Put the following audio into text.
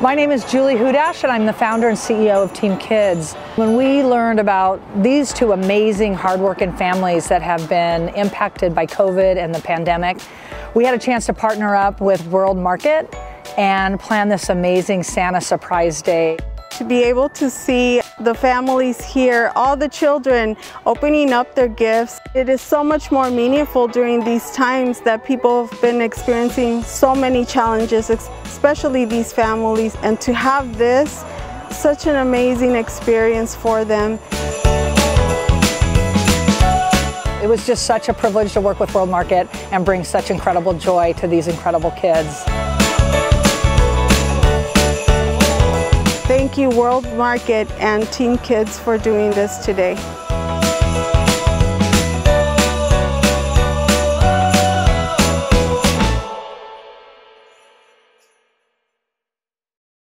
My name is Julie Hudash and I'm the founder and CEO of Team Kids. When we learned about these two amazing hardworking families that have been impacted by COVID and the pandemic, we had a chance to partner up with World Market and plan this amazing Santa surprise day. To be able to see the families here, all the children opening up their gifts, it is so much more meaningful during these times that people have been experiencing so many challenges, especially these families, and to have this, such an amazing experience for them. It was just such a privilege to work with World Market and bring such incredible joy to these incredible kids. You World Market and Team Kids for doing this today.